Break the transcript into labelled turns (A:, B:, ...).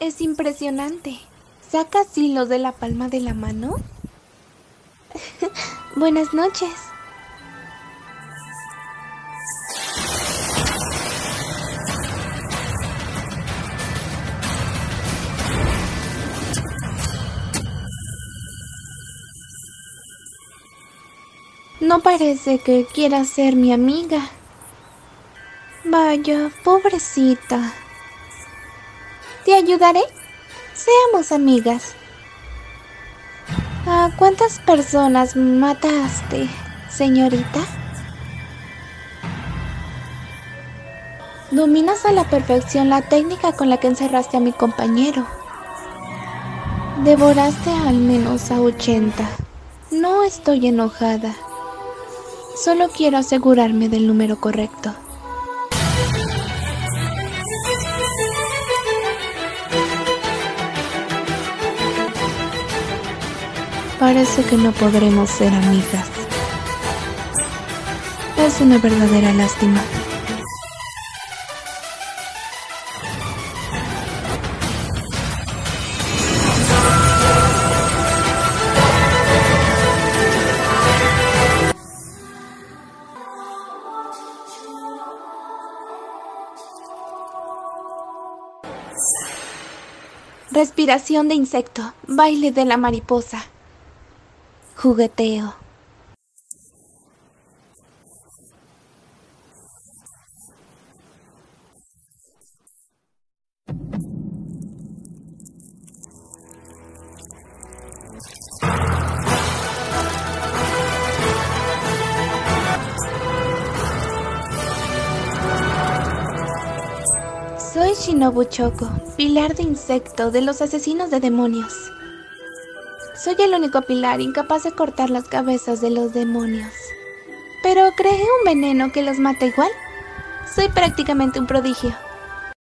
A: Es impresionante. ¿Sacas hilos de la palma de la mano? Buenas noches. No parece que quiera ser mi amiga. Vaya, pobrecita. ¿Te ayudaré? Seamos amigas. ¿A cuántas personas mataste, señorita? Dominas a la perfección la técnica con la que encerraste a mi compañero. Devoraste al menos a 80. No estoy enojada. Solo quiero asegurarme del número correcto. Parece que no podremos ser amigas. Es una verdadera lástima. Respiración de insecto, baile de la mariposa, jugueteo. Shinobu Choco, pilar de insecto de los asesinos de demonios. Soy el único pilar incapaz de cortar las cabezas de los demonios. Pero creé un veneno que los mata igual. Soy prácticamente un prodigio.